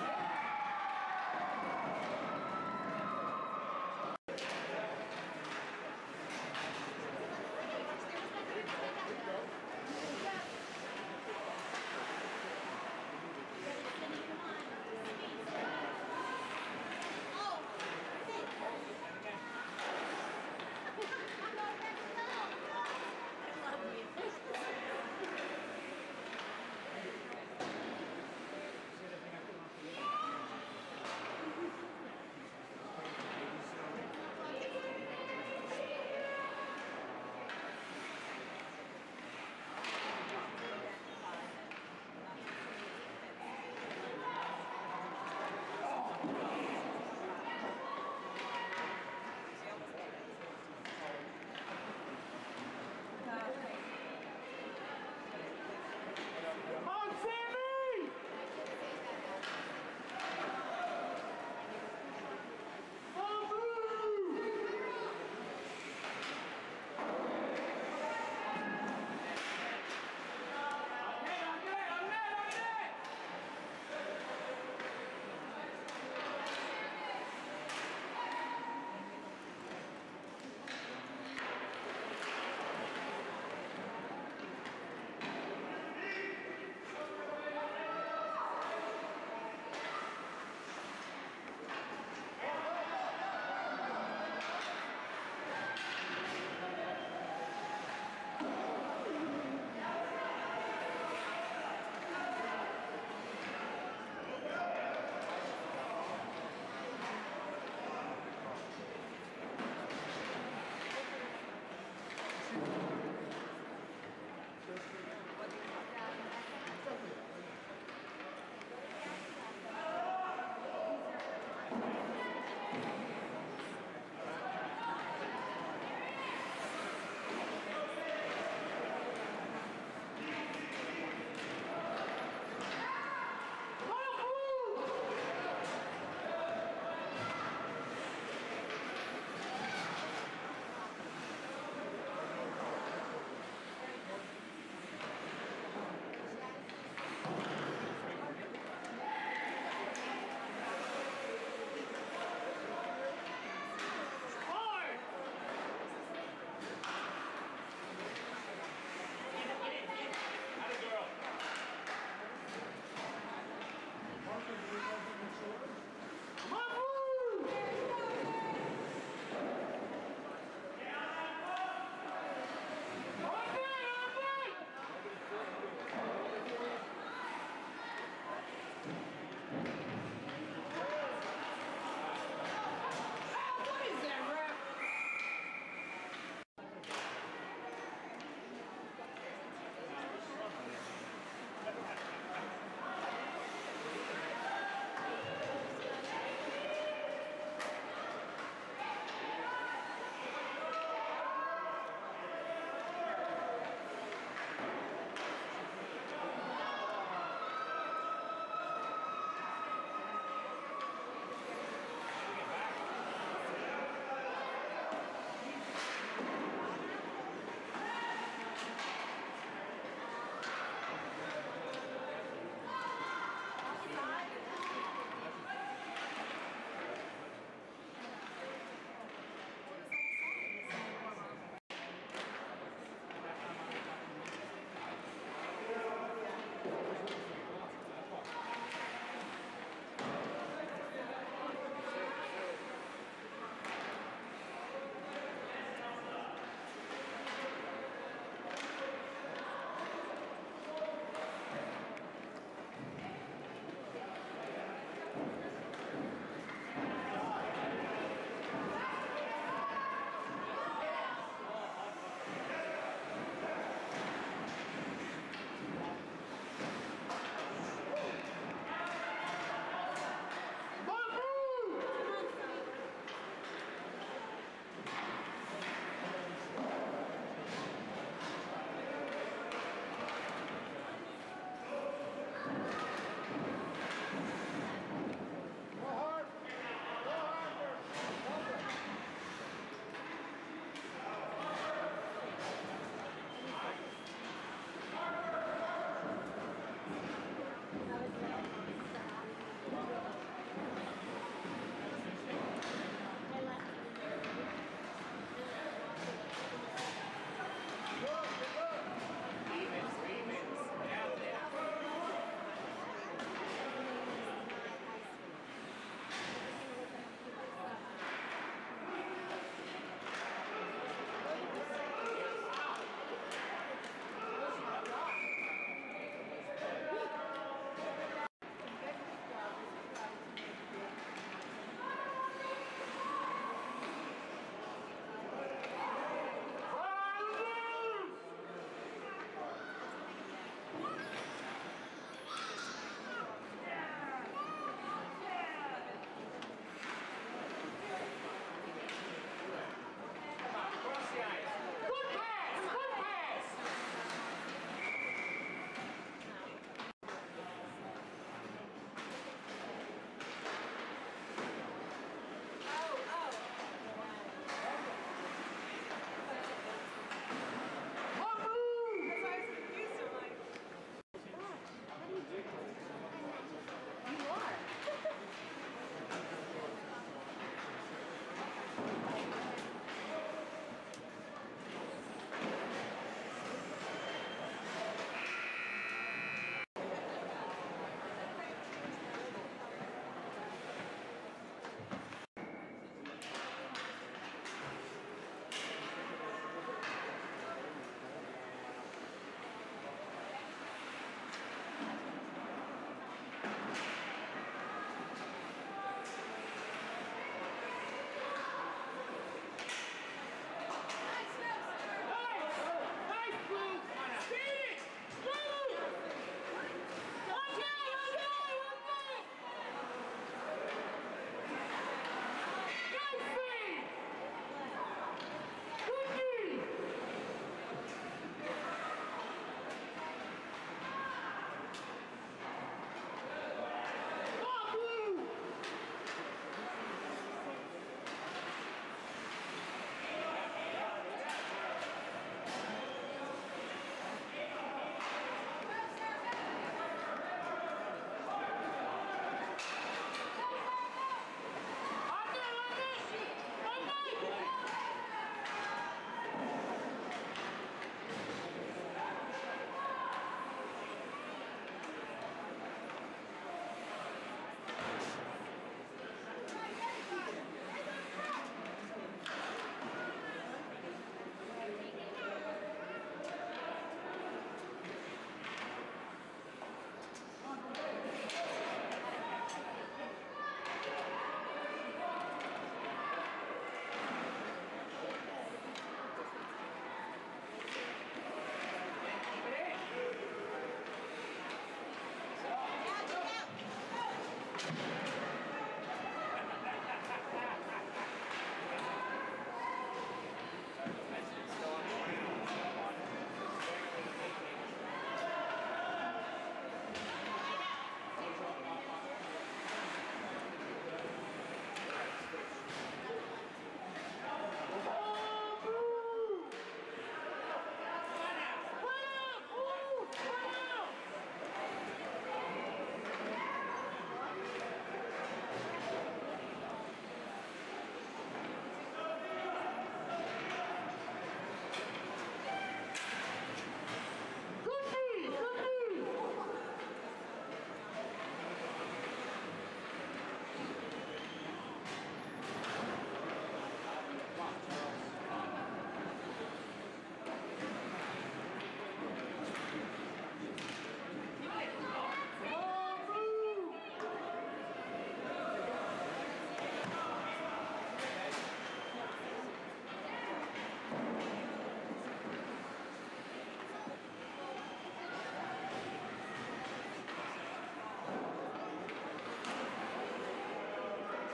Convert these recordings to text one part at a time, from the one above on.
Sino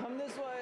Come this way.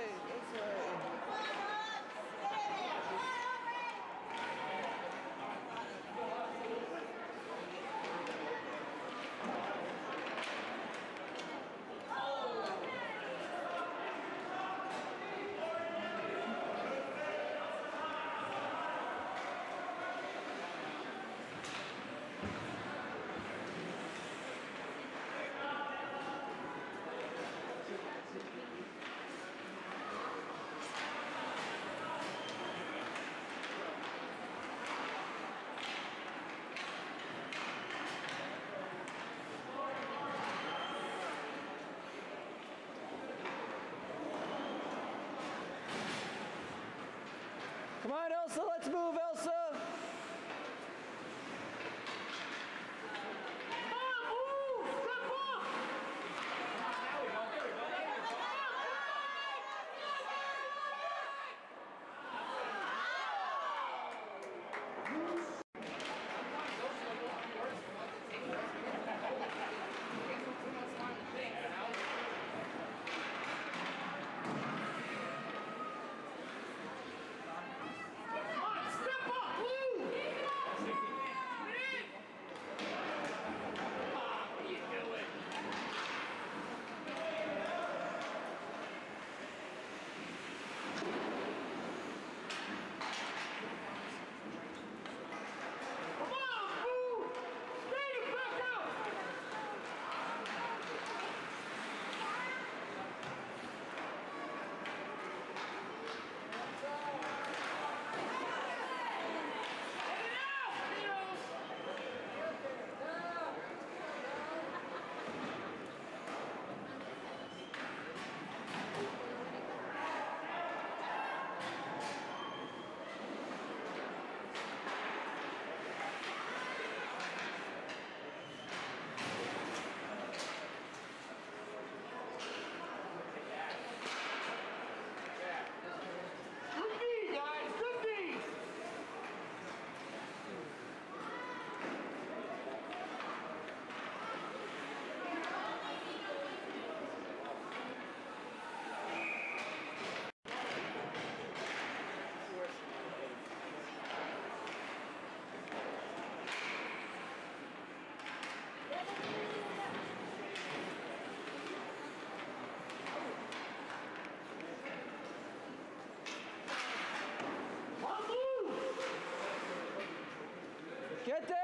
Get down!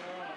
girl.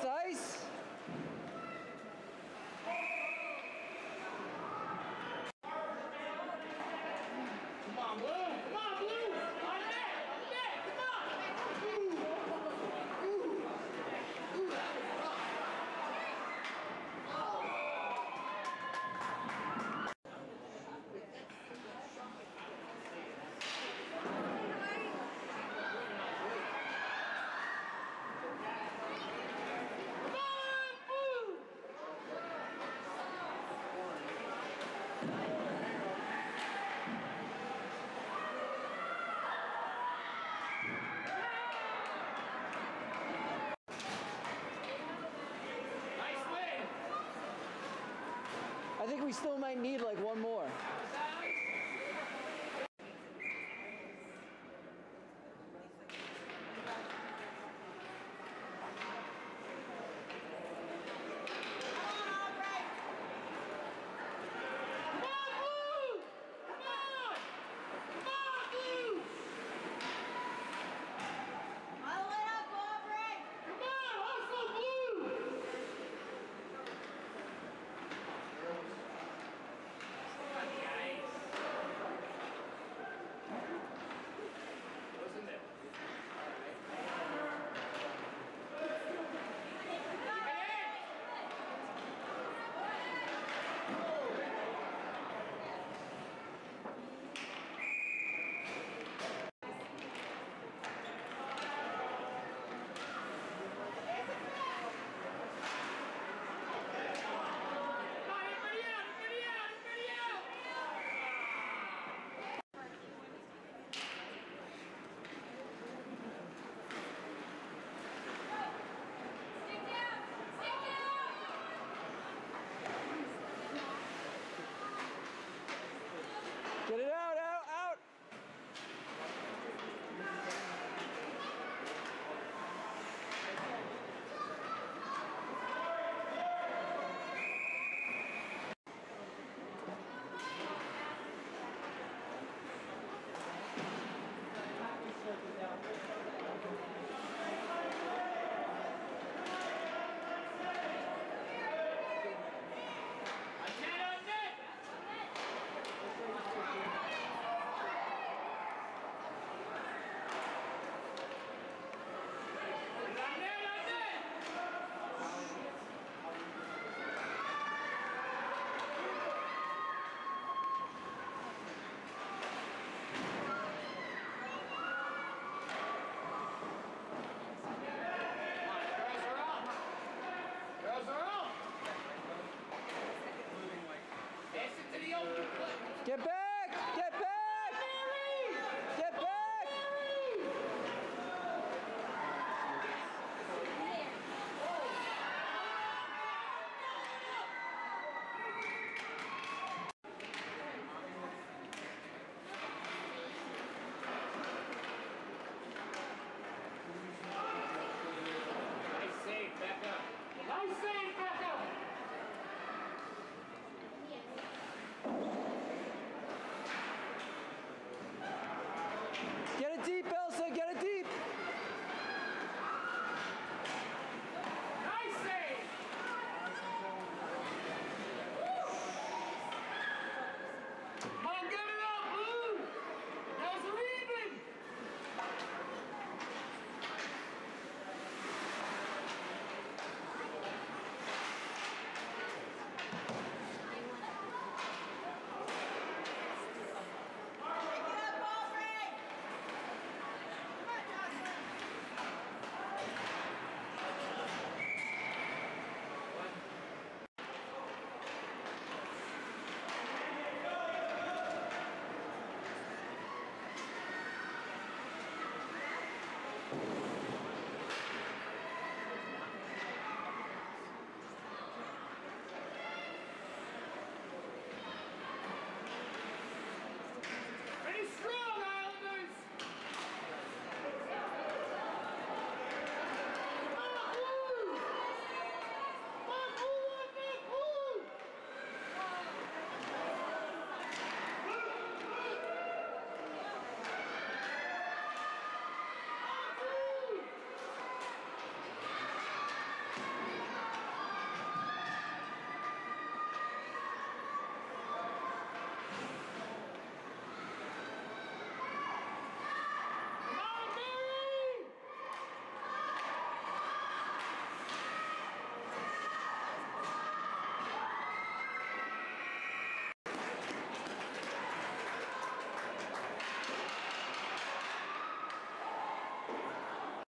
That's ice. Think we still might need like one more.